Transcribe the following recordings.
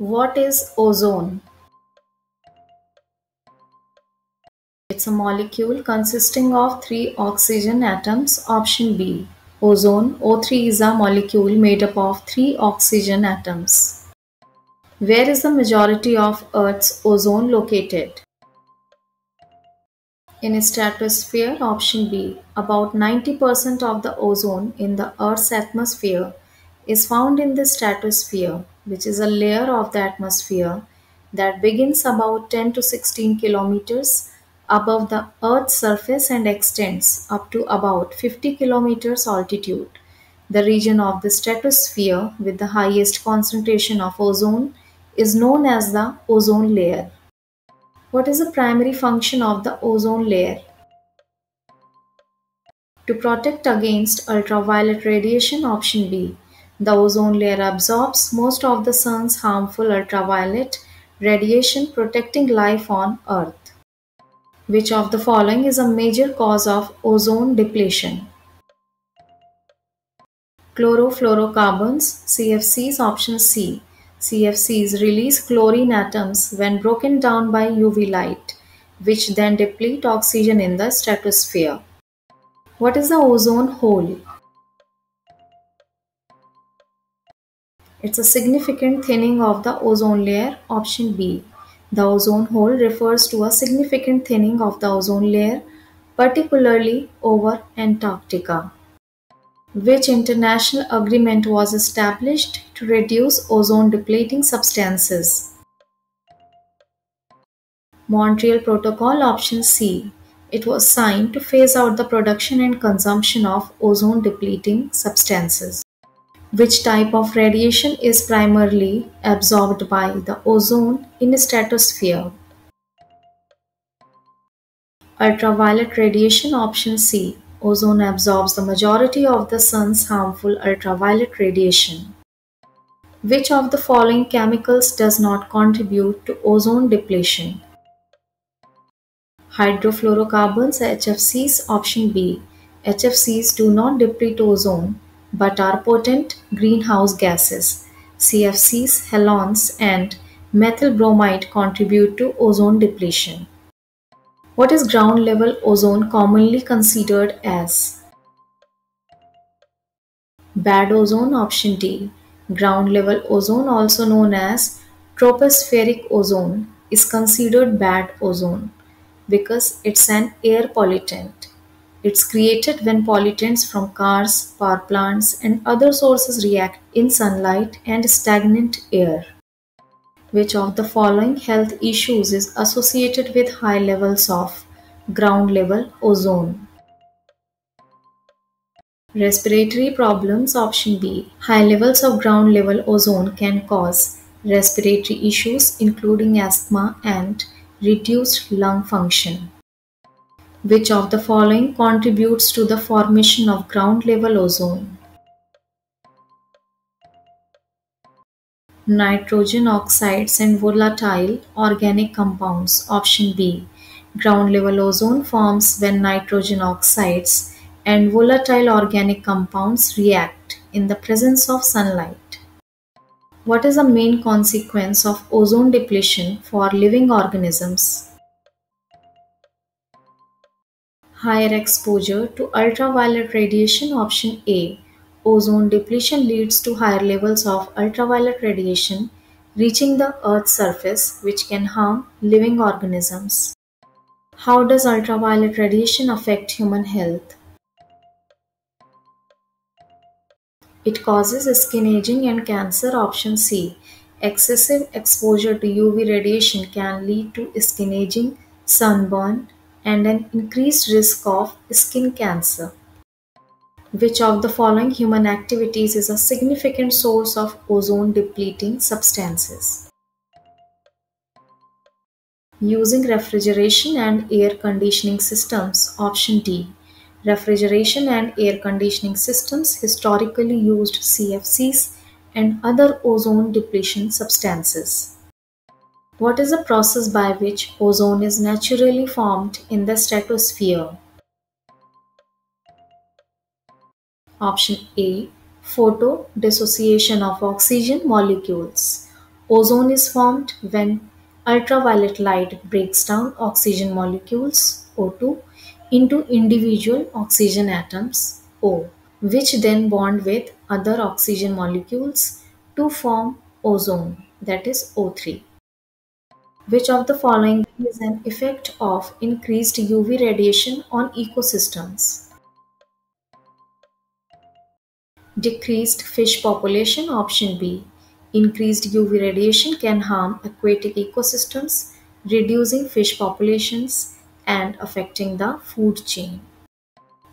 What is ozone? It's a molecule consisting of three oxygen atoms. Option B. Ozone O3 is a molecule made up of three oxygen atoms. Where is the majority of Earth's ozone located? In stratosphere, option B, about 90% of the ozone in the Earth's atmosphere is found in the stratosphere, which is a layer of the atmosphere that begins about 10 to 16 kilometers above the Earth's surface and extends up to about 50 kilometers altitude. The region of the stratosphere with the highest concentration of ozone is known as the ozone layer. What is the primary function of the ozone layer? To protect against ultraviolet radiation option B. The ozone layer absorbs most of the sun's harmful ultraviolet radiation protecting life on earth. Which of the following is a major cause of ozone depletion? Chlorofluorocarbons CFCs option C CFCs release chlorine atoms when broken down by UV light, which then deplete oxygen in the stratosphere. What is the ozone hole? It's a significant thinning of the ozone layer, option B. The ozone hole refers to a significant thinning of the ozone layer, particularly over Antarctica. Which international agreement was established to reduce ozone depleting substances? Montreal Protocol Option C. It was signed to phase out the production and consumption of ozone depleting substances. Which type of radiation is primarily absorbed by the ozone in the stratosphere? Ultraviolet radiation Option C. Ozone absorbs the majority of the sun's harmful ultraviolet radiation. Which of the following chemicals does not contribute to ozone depletion? Hydrofluorocarbons HFCs Option B. HFCs do not deplete ozone but are potent greenhouse gases. CFCs, halons, and methyl bromide contribute to ozone depletion. What is ground level ozone commonly considered as? Bad ozone option D. Ground level ozone also known as tropospheric ozone is considered bad ozone because it's an air pollutant. It's created when pollutants from cars, power plants and other sources react in sunlight and stagnant air. Which of the following health issues is associated with high levels of ground level ozone? Respiratory problems Option B. High levels of ground level ozone can cause respiratory issues including asthma and reduced lung function. Which of the following contributes to the formation of ground level ozone? nitrogen oxides and volatile organic compounds. Option B. Ground level ozone forms when nitrogen oxides and volatile organic compounds react in the presence of sunlight. What is the main consequence of ozone depletion for living organisms? Higher exposure to ultraviolet radiation option A Ozone depletion leads to higher levels of ultraviolet radiation reaching the Earth's surface, which can harm living organisms. How does ultraviolet radiation affect human health? It causes skin aging and cancer. Option C. Excessive exposure to UV radiation can lead to skin aging, sunburn, and an increased risk of skin cancer. Which of the following human activities is a significant source of ozone depleting substances? Using refrigeration and air conditioning systems. Option D. Refrigeration and air conditioning systems historically used CFCs and other ozone depletion substances. What is the process by which ozone is naturally formed in the stratosphere? Option A. Photo dissociation of oxygen molecules. Ozone is formed when ultraviolet light breaks down oxygen molecules O2 into individual oxygen atoms O, which then bond with other oxygen molecules to form ozone, that is O3. Which of the following is an effect of increased UV radiation on ecosystems? Decreased fish population option B. Increased UV radiation can harm aquatic ecosystems, reducing fish populations and affecting the food chain.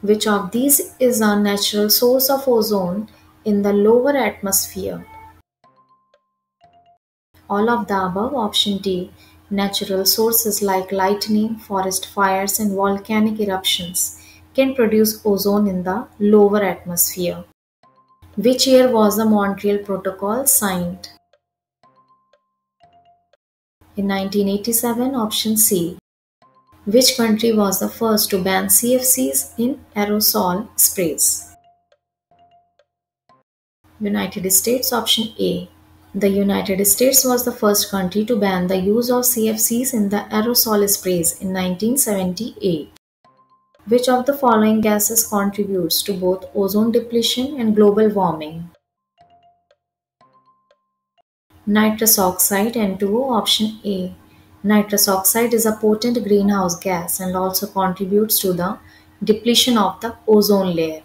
Which of these is a natural source of ozone in the lower atmosphere? All of the above option D. Natural sources like lightning, forest fires and volcanic eruptions can produce ozone in the lower atmosphere. Which year was the Montreal Protocol signed? In 1987, option C. Which country was the first to ban CFCs in aerosol sprays? United States, option A. The United States was the first country to ban the use of CFCs in the aerosol sprays in 1978. Which of the following gases contributes to both ozone depletion and global warming? Nitrous oxide N2O option A. Nitrous oxide is a potent greenhouse gas and also contributes to the depletion of the ozone layer.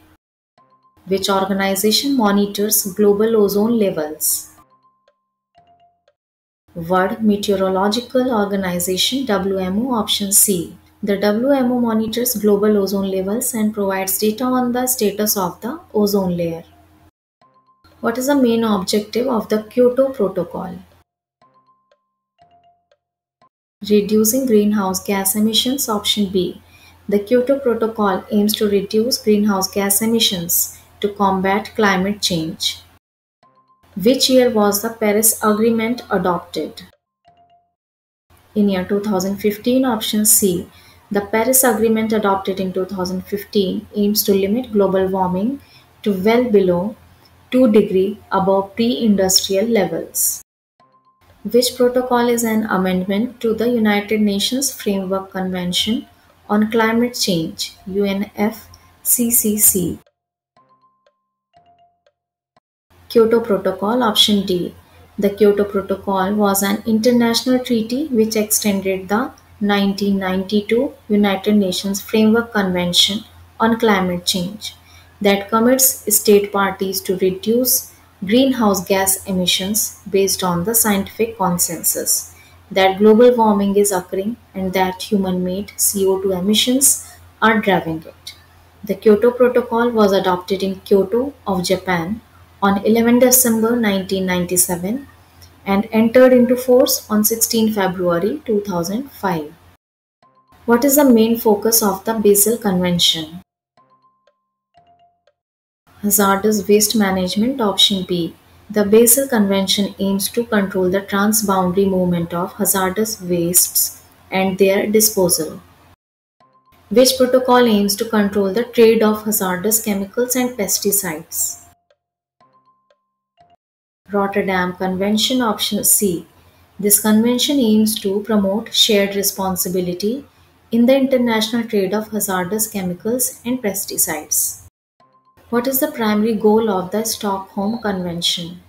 Which organization monitors global ozone levels? World Meteorological Organization WMO option C. The WMO monitors global ozone levels and provides data on the status of the ozone layer. What is the main objective of the Kyoto Protocol? Reducing greenhouse gas emissions Option B. The Kyoto Protocol aims to reduce greenhouse gas emissions to combat climate change. Which year was the Paris Agreement adopted? In year 2015 Option C. The Paris Agreement adopted in two thousand fifteen aims to limit global warming to well below two degree above pre-industrial levels. Which protocol is an amendment to the United Nations Framework Convention on Climate Change (UNFCCC)? Kyoto Protocol Option D. The Kyoto Protocol was an international treaty which extended the 1992 United Nations Framework Convention on Climate Change that commits state parties to reduce greenhouse gas emissions based on the scientific consensus that global warming is occurring and that human-made CO2 emissions are driving it. The Kyoto Protocol was adopted in Kyoto of Japan on 11 December 1997 and entered into force on 16 February 2005. What is the main focus of the Basel Convention? Hazardous waste management Option B. The Basel Convention aims to control the transboundary movement of hazardous wastes and their disposal. Which protocol aims to control the trade of hazardous chemicals and pesticides? Rotterdam Convention Option C. This convention aims to promote shared responsibility in the international trade of hazardous chemicals and pesticides. What is the primary goal of the Stockholm Convention?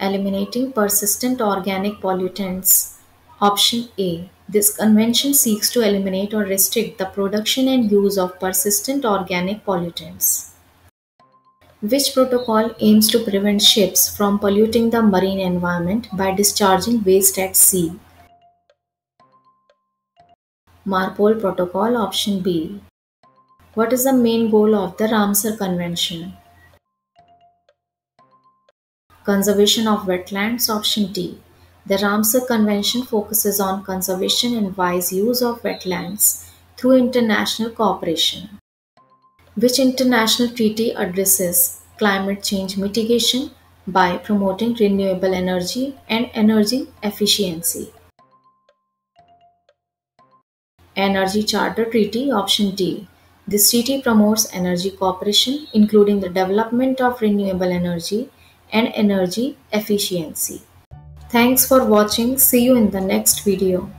Eliminating persistent organic pollutants. Option A. This convention seeks to eliminate or restrict the production and use of persistent organic pollutants. Which protocol aims to prevent ships from polluting the marine environment by discharging waste at sea? MARPOL Protocol Option B. What is the main goal of the Ramsar Convention? Conservation of wetlands Option D. The Ramsar Convention focuses on conservation and wise use of wetlands through international cooperation. Which international treaty addresses climate change mitigation by promoting renewable energy and energy efficiency? Energy Charter Treaty Option D. This treaty promotes energy cooperation, including the development of renewable energy and energy efficiency. Thanks for watching. See you in the next video.